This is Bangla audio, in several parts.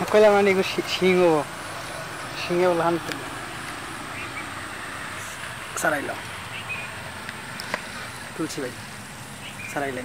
헛과장 아니고 시, 싱어. 싱어 올라한 살아일러. 그렇지 왜 살아일래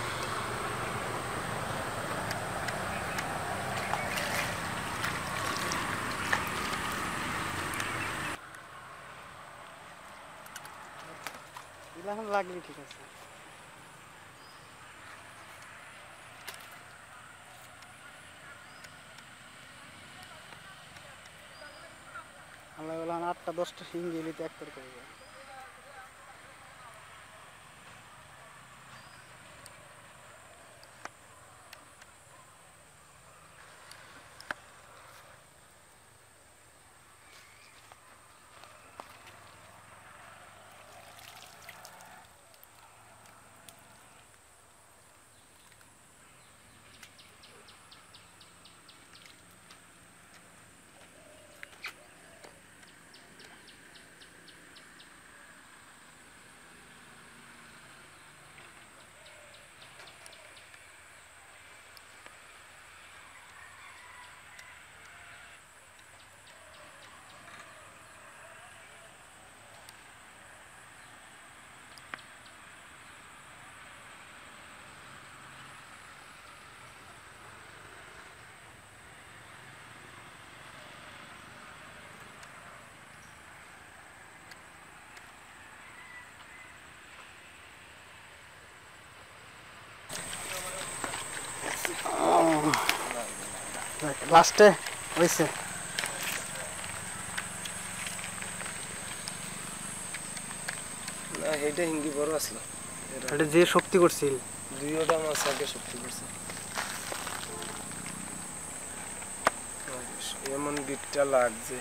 এখন লাগলে ঠিক আছে। বললাম আটটা দশটা সিং গেলি তো এক করে লাস্টে হয়েছে না এটা হিন্দি বড় আসলো এটা যে শক্তি করছিল। দুইটা মাছ আগে শক্তি করছে। এমন বিটটা লাগছে।